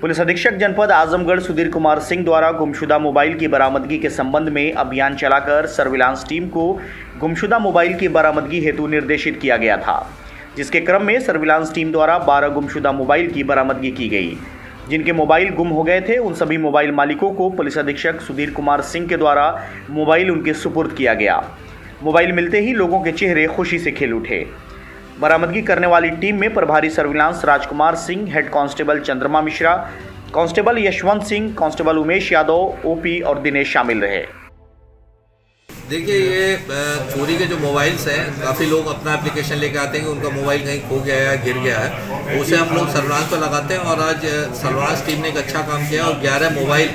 Police अधीक्षक जनपद आजमगढ़ सुधीर कुमार सिंह द्वारा गुमशुदा मोबाइल की बरामदगी के संबंध में अभियान चलाकर सर्विलांस टीम को गुमशुदा मोबाइल की बरामदगी हेतु निर्देशित किया गया था, जिसके क्रम में सर्विलांस टीम द्वारा 12 गुमशुदा मोबाइल की बरामदगी की गई। जिनके मोबाइल गुम हो गए थे, उन सभी मोबाइल मालिकों को पुलिस अधीक्षक सुधीर कुमार सिंह के द्वारा मोबाइल उनके सुपुर्द किया गया। मोबाइल मिलते ही लोगों के चेहरे खुशी से खिल उठे। बरामदगी करने वाली टीम में प्रभारी surveillance Rajkumar Singh, head constable Chandrama Mishra, constable Yashwant Singh, constable Umesh Yadav, OP और दिनेश शामिल रहे। देखिए, ये चोरी के जो मोबाइल्स हैं, काफ़ी लोग अपना एप्लीकेशन लेके आते हैं कि उनका मोबाइल कहीं खो गया है गिर गया है। उसे हम लोग सर्विलांस पर लगाते हैं और आज सर्विलांस टीम ने एक अच्छा काम किया और 11 मोबाइल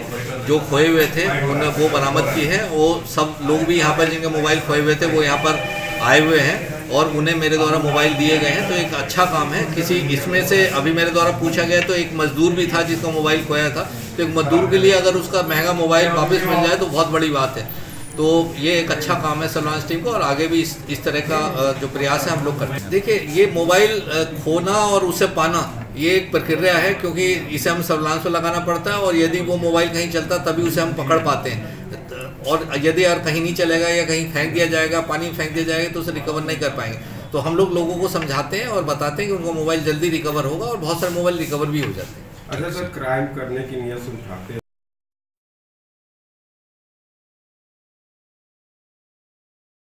जो खोए हुए थे, उन्होंने वो बरामद की है। वो सब लोग भी यहाँ पर जिनके मोबाइल खोए हुए थे, वो यहाँ पर आए हुए हैं। और उन्हें मेरे द्वारा मोबाइल दिए गए हैं तो एक अच्छा काम है। किसी इसमें से अभी मेरे द्वारा पूछा गया तो एक मजदूर भी था जिसका मोबाइल खोया था। तो एक मजदूर के लिए अगर उसका महँगा मोबाइल वापस मिल जाए तो बहुत बड़ी बात है। तो ये एक अच्छा काम है सर्विलांस टीम को, और आगे भी इस इस तरह का जो प्रयास है हम लोग करते हैं। देखिए, ये मोबाइल खोना और उसे पाना, ये एक प्रक्रिया है, क्योंकि इसे हम सर्वलांस पर लगाना पड़ता है, और यदि वो मोबाइल कहीं चलता, तभी उसे हम पकड़ पाते हैं। और यदि यार कहीं नहीं चलेगा या कहीं फेंक दिया जाएगा, पानी में फेंक दिया जाएगा तो उसे रिकवर नहीं कर पाएँगे। तो हम लोग लोगों को समझाते हैं और बताते हैं कि उनका मोबाइल जल्दी रिकवर होगा और बहुत सारे मोबाइल रिकवर भी हो जाते हैं। अच्छा सर क्राइम करने की समझाते उठाते